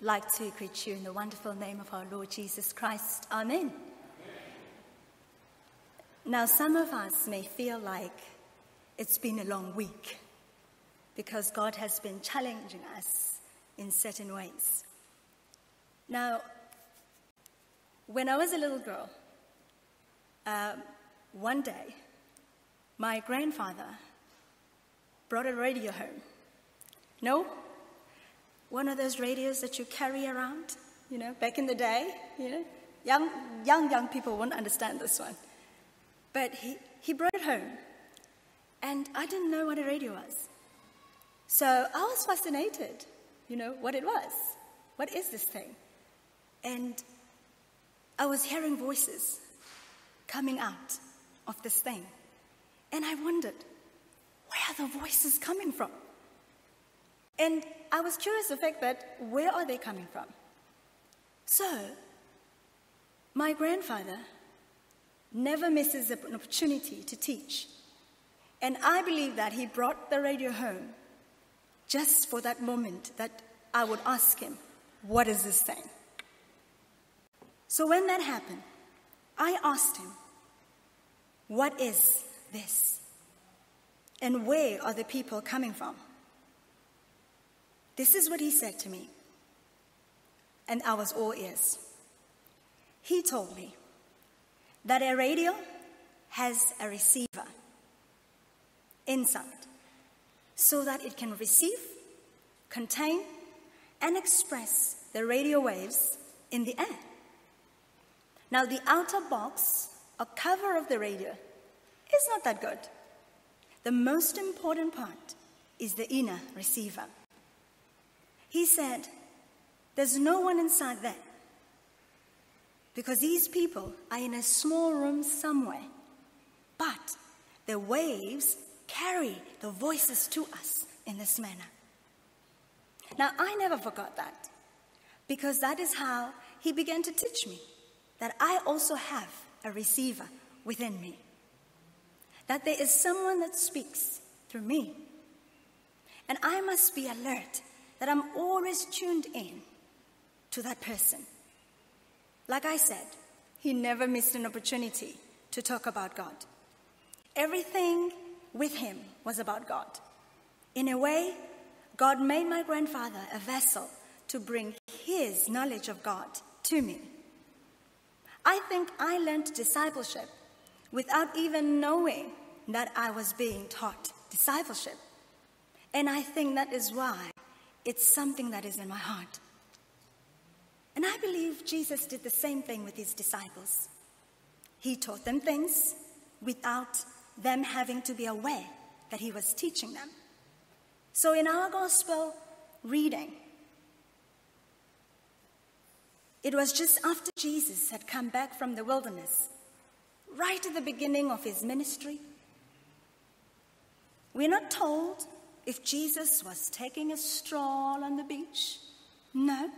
like to greet you in the wonderful name of our Lord Jesus Christ. Amen. Now, some of us may feel like it's been a long week because God has been challenging us in certain ways. Now, when I was a little girl, um, one day, my grandfather brought a radio home. No? One of those radios that you carry around, you know, back in the day, you know. Young, young, young people won't understand this one. But he, he brought it home, and I didn't know what a radio was. So I was fascinated, you know, what it was. What is this thing? And I was hearing voices coming out of this thing. And I wondered, where are the voices coming from? And I was curious the fact that where are they coming from? So, my grandfather never misses an opportunity to teach. And I believe that he brought the radio home just for that moment that I would ask him, What is this thing? So when that happened, I asked him, What is this? And where are the people coming from? This is what he said to me. And I was all ears. He told me that a radio has a receiver inside so that it can receive, contain, and express the radio waves in the air. Now, the outer box or cover of the radio is not that good. The most important part is the inner receiver. He said, There's no one inside there because these people are in a small room somewhere, but the waves carry the voices to us in this manner. Now, I never forgot that because that is how he began to teach me that I also have a receiver within me, that there is someone that speaks through me. And I must be alert that I'm always tuned in to that person. Like I said, he never missed an opportunity to talk about God. Everything with him was about God. In a way, God made my grandfather a vessel to bring his knowledge of God to me. I think I learned discipleship without even knowing that I was being taught discipleship. And I think that is why it's something that is in my heart. And I believe Jesus did the same thing with his disciples. He taught them things without them having to be aware that he was teaching them. So in our gospel reading, it was just after Jesus had come back from the wilderness, right at the beginning of his ministry. We're not told if Jesus was taking a stroll on the beach. No.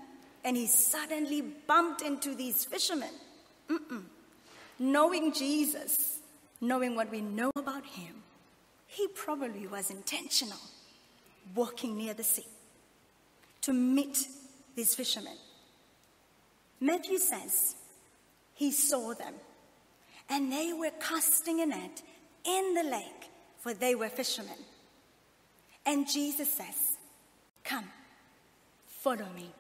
And he suddenly bumped into these fishermen. Mm-mm. Knowing Jesus, knowing what we know about him, he probably was intentional walking near the sea to meet these fishermen. Matthew says he saw them, and they were casting a net in the lake, for they were fishermen. And Jesus says, Come, follow me.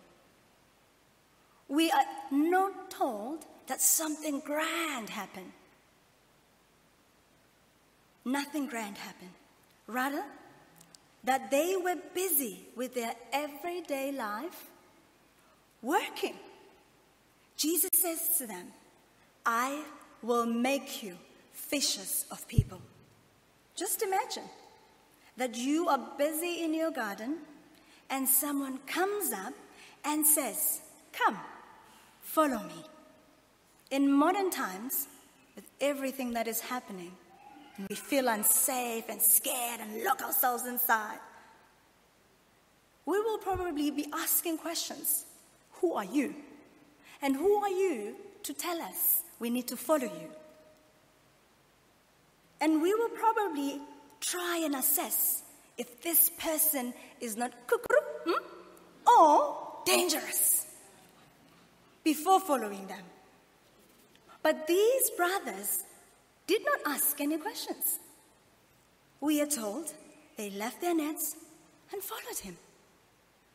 We are not told that something grand happened. Nothing grand happened. Rather, that they were busy with their everyday life, working Jesus says to them, I will make you fishers of people. Just imagine that you are busy in your garden and someone comes up and says, Come, follow me. In modern times, with everything that is happening, we feel unsafe and scared and lock ourselves inside, we will probably be asking questions Who are you? And who are you to tell us we need to follow you? And we will probably try and assess if this person is not kukuru hmm? or dangerous before following them. But these brothers did not ask any questions. We are told they left their nets and followed him.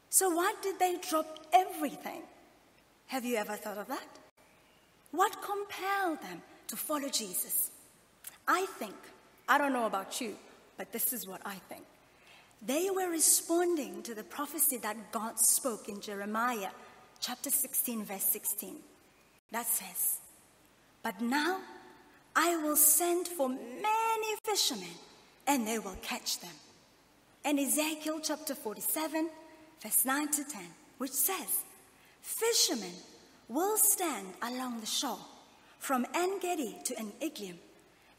So, why did they drop everything? Have you ever thought of that? What compelled them to follow Jesus? I think, I don't know about you, but this is what I think. They were responding to the prophecy that God spoke in Jeremiah chapter 16, verse 16. That says, But now I will send for many fishermen, and they will catch them. And Ezekiel chapter 47, verse 9 to 10, which says, Fishermen will stand along the shore from En Gedi to En Eglaim.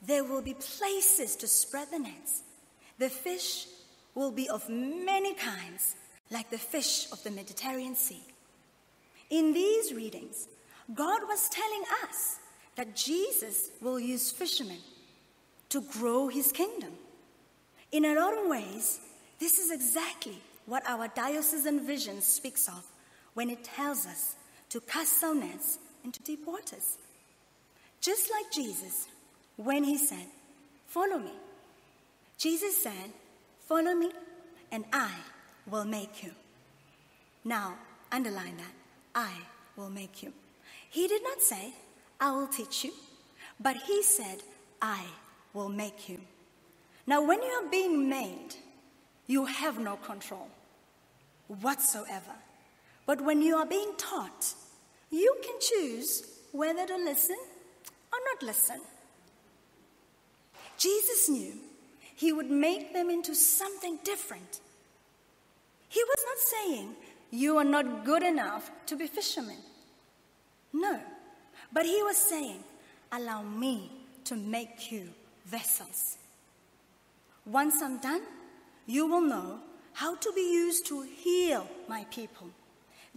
There will be places to spread the nets. The fish will be of many kinds, like the fish of the Mediterranean Sea. In these readings, God was telling us that Jesus will use fishermen to grow his kingdom. In a lot of ways, this is exactly what our diocesan vision speaks of when it tells us to cast our nets into deep waters. Just like Jesus, when he said, Follow me, Jesus said, Follow me, and I will make you. Now, underline that. I will make you. He did not say, I will teach you, but he said, I will make you. Now, when you are being made, you have no control whatsoever. But when you are being taught, you can choose whether to listen or not listen. Jesus knew he would make them into something different. He was not saying, You are not good enough to be fishermen. No. But he was saying, Allow me to make you vessels. Once I'm done, you will know how to be used to heal my people,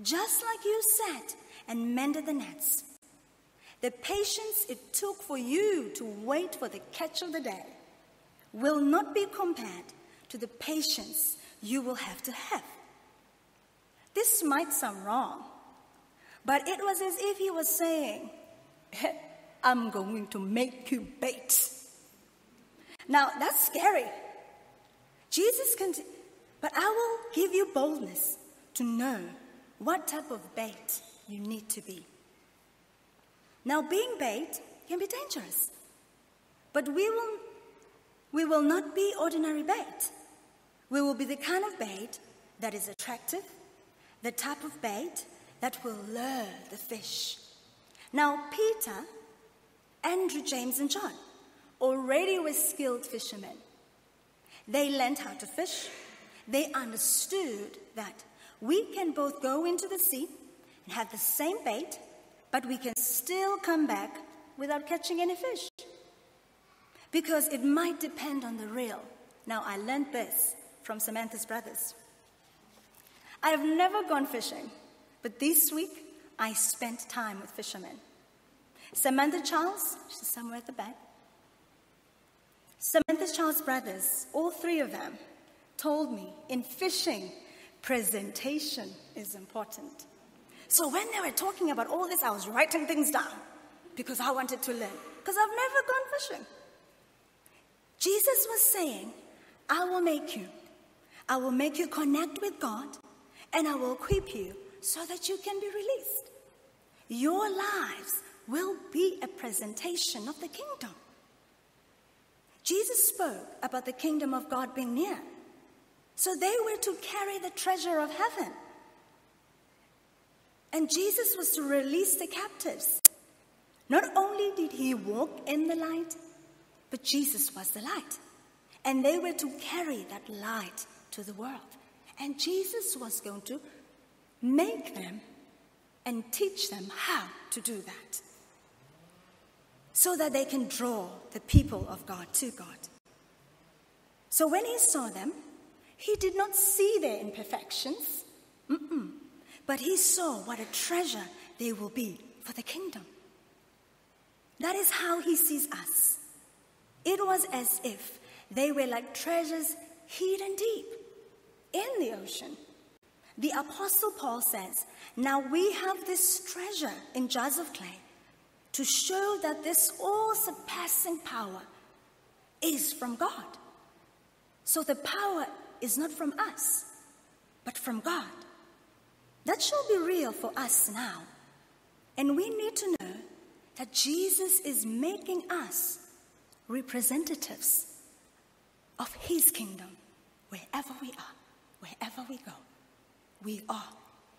just like you sat and mended the nets. The patience it took for you to wait for the catch of the day will not be compared to the patience you will have to have. This might sound wrong, but it was as if he was saying, I'm going to make you bait. Now, that's scary. Jesus can, but I will give you boldness to know what type of bait you need to be. Now, being bait can be dangerous, but we will we will not be ordinary bait. We will be the kind of bait that is attractive, the type of bait that will lure the fish. Now, Peter, Andrew, James, and John already were skilled fishermen. They learned how to fish. They understood that we can both go into the sea and have the same bait, but we can still come back without catching any fish because it might depend on the reel. Now, I learned this from Samantha's brothers. I have never gone fishing, but this week I spent time with fishermen. Samantha Charles, she's somewhere at the back. Samantha Charles' brothers, all three of them, told me in fishing, presentation is important. So when they were talking about all this, I was writing things down because I wanted to learn, because I've never gone fishing. Jesus was saying, I will make you. I will make you connect with God and I will equip you so that you can be released. Your lives will be a presentation of the kingdom. Jesus spoke about the kingdom of God being near. So they were to carry the treasure of heaven. And Jesus was to release the captives. Not only did he walk in the light, but Jesus was the light. And they were to carry that light to the world. And Jesus was going to make them and teach them how to do that so that they can draw the people of God to God. So when he saw them, he did not see their imperfections, Mm-mm. but he saw what a treasure they will be for the kingdom. That is how he sees us. It was as if they were like treasures hidden deep in the ocean the Apostle Paul says, Now we have this treasure in jars of clay to show that this all surpassing power is from God. So the power is not from us, but from God. That shall be real for us now. And we need to know that Jesus is making us representatives of his kingdom wherever we are, wherever we go. We are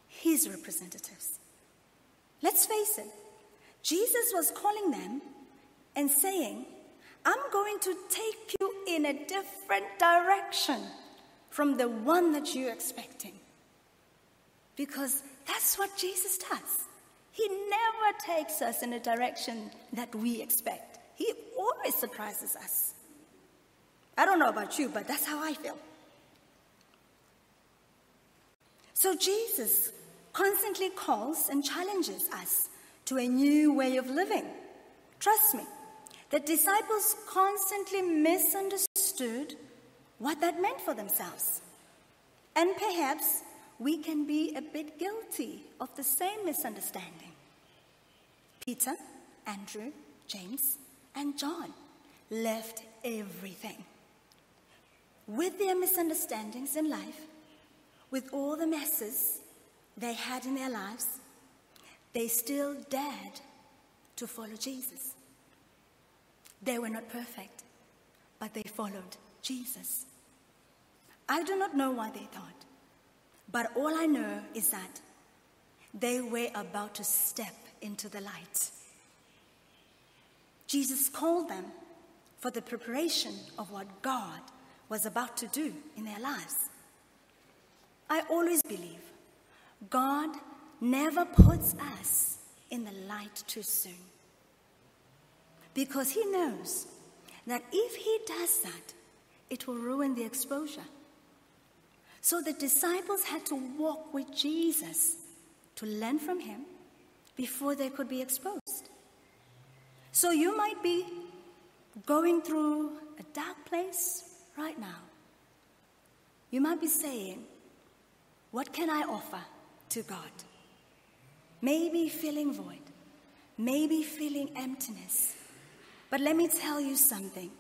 his representatives. Let's face it, Jesus was calling them and saying, I'm going to take you in a different direction from the one that you're expecting. Because that's what Jesus does. He never takes us in a direction that we expect, He always surprises us. I don't know about you, but that's how I feel. So Jesus constantly calls and challenges us to a new way of living. Trust me, the disciples constantly misunderstood what that meant for themselves. And perhaps we can be a bit guilty of the same misunderstanding. Peter, Andrew, James, and John left everything. With their misunderstandings in life, with all the messes they had in their lives, they still dared to follow Jesus. They were not perfect, but they followed Jesus. I do not know what they thought, but all I know is that they were about to step into the light. Jesus called them for the preparation of what God was about to do in their lives. I always believe God never puts us in the light too soon. Because He knows that if He does that, it will ruin the exposure. So the disciples had to walk with Jesus to learn from Him before they could be exposed. So you might be going through a dark place right now. You might be saying, what can I offer to God? Maybe feeling void, maybe feeling emptiness. But let me tell you something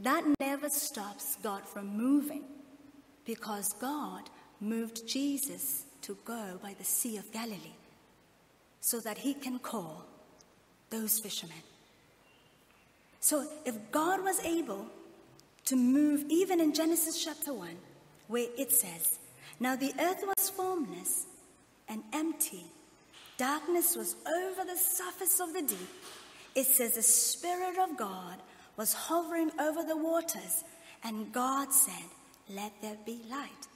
that never stops God from moving because God moved Jesus to go by the Sea of Galilee so that he can call those fishermen. So if God was able to move even in Genesis chapter 1, where it says, now the earth was formless and empty. Darkness was over the surface of the deep. It says the Spirit of God was hovering over the waters, and God said, Let there be light.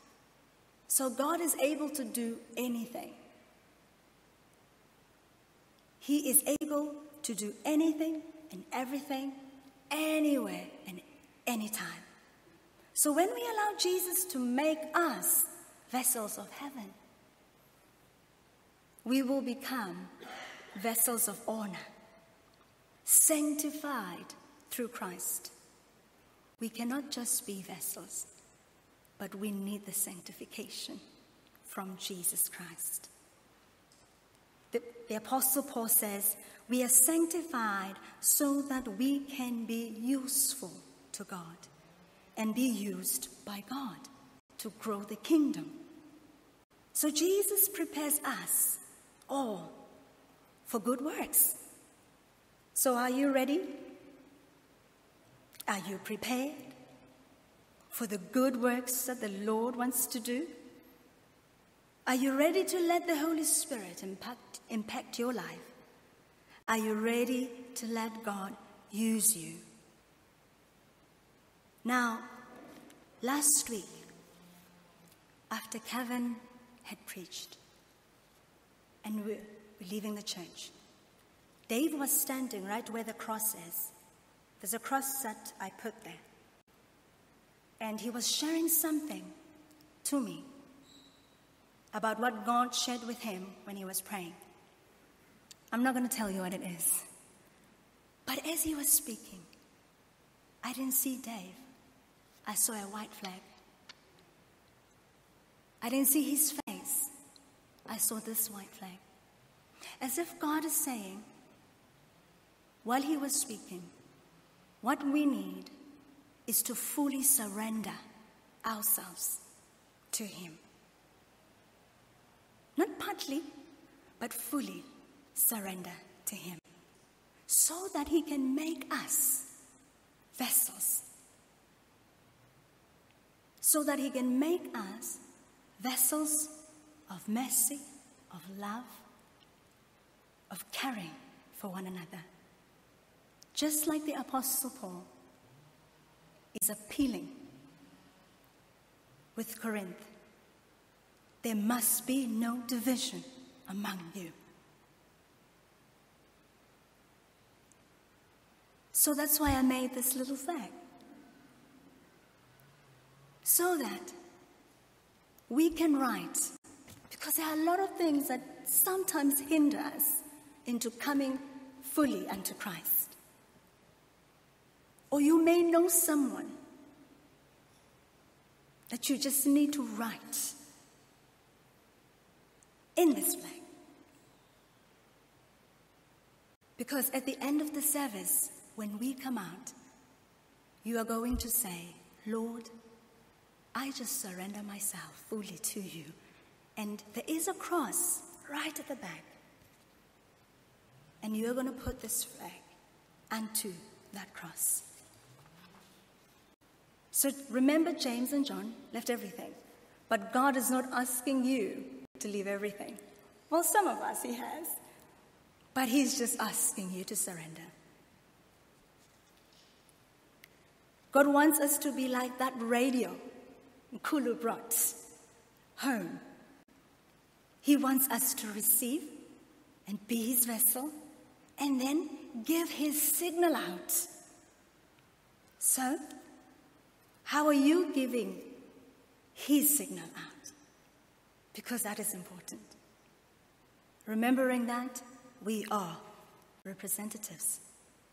So God is able to do anything. He is able to do anything and everything, anywhere and anytime. So when we allow Jesus to make us vessels of heaven. We will become vessels of honor, sanctified through Christ. We cannot just be vessels, but we need the sanctification from Jesus Christ. The, the, Apostle Paul says, We are sanctified so that we can be useful to God and be used by God to grow the kingdom. So Jesus prepares us all for good works. So are you ready? Are you prepared for the good works that the Lord wants to do? Are you ready to let the Holy Spirit impact, impact your life? Are you ready to let God use you? Now, last week, after Kevin had preached. And we were leaving the church. Dave was standing right where the cross is. There's a cross that I put there. And he was sharing something to me about what God shared with him when he was praying. I'm not going to tell you what it is. But as he was speaking, I didn't see Dave. I saw a white flag. I didn't see his face. I saw this white flag. As if God is saying, while He was speaking, what we need is to fully surrender ourselves to Him. But fully surrender to Him so that He can make us vessels. So that He can make us vessels of mercy, of love, of caring for one another. Just like the Apostle Paul is appealing with Corinth, there must be no division among you. So that's why I made this little flag. So that we can write, because there are a lot of things that sometimes hinder us into coming fully unto Christ. Or you may know someone that you just need to write in this flag. Because at the end of the service, when we come out, you are going to say, Lord, I just surrender myself fully to you. And there is a cross right at the back. And you are going to put this flag unto that cross. So remember, James and John left everything. But God is not asking you to leave everything. Well, some of us, He has. But He's just asking you to surrender. God wants us to be like that radio Kulu brought home. He wants us to receive and be his vessel and then give his signal out. So, how are you giving his signal out? Because that is important. Remembering that we are representatives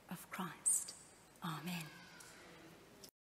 of Christ. Amen.